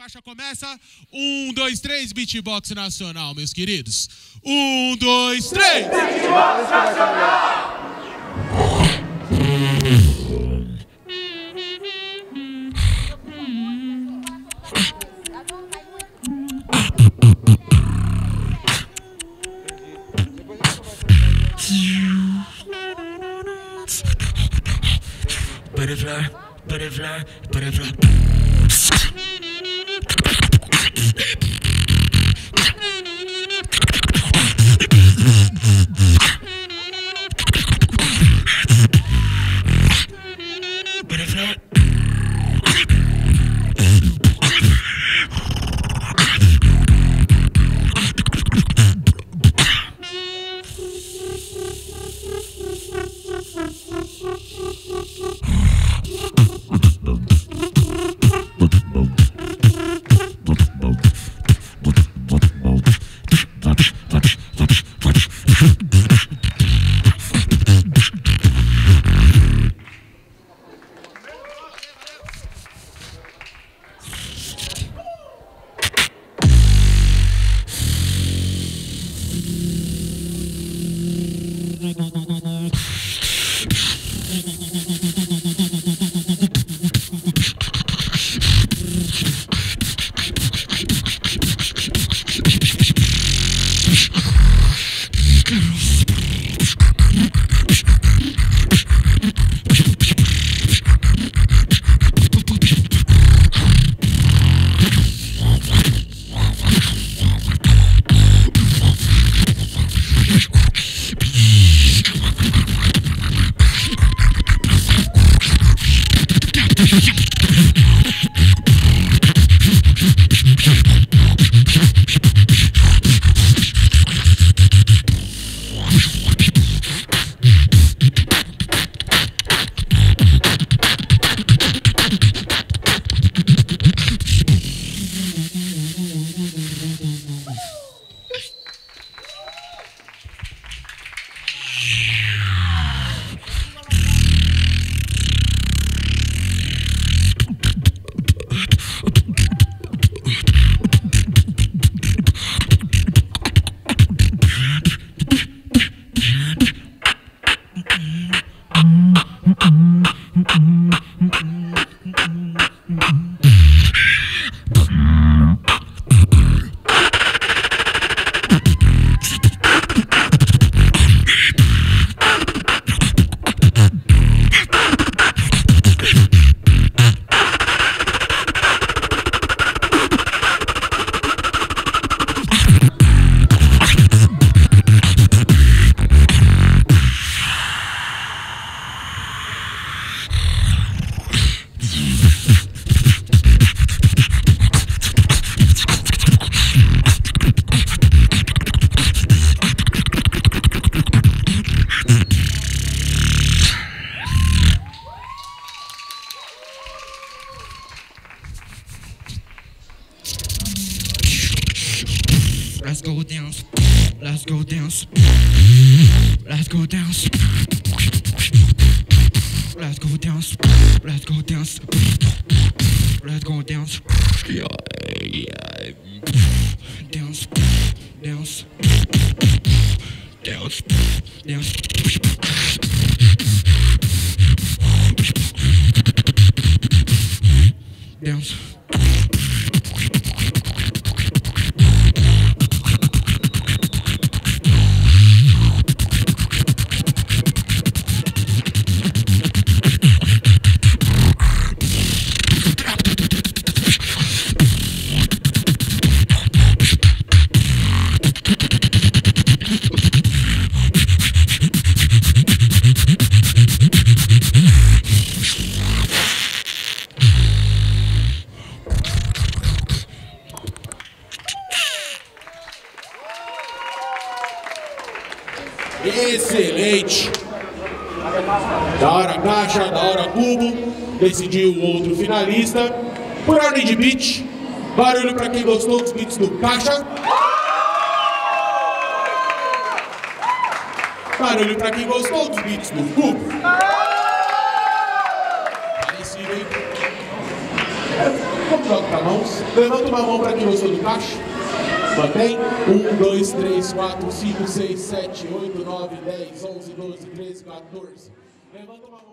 caixa começa. Um, dois, três, beatbox nacional, meus queridos. Um, dois, três! Beatbox nacional! Butterfly, butterfly, butterfly. If not, Let's go dance. Let's go dance. Let's go dance. Let's go dance. Let's go dance. Let's go dance. Yeah, yeah. Dance. Dance. Dance. Dance. Dance. Excelente! Da hora caixa, da hora cubo. Decidiu o outro finalista. Por ordem de beat, barulho pra quem gostou dos beats do caixa. Barulho pra quem gostou dos beats do cubo. Parecido, hein? Vamos jogar para mãos. Levanta uma mão para quem gostou do caixa. Mantém. 1, 2, 3, 4, 5, 6, 7, 8, 9, 10, 11, 12, 13, 14. Levanta uma mão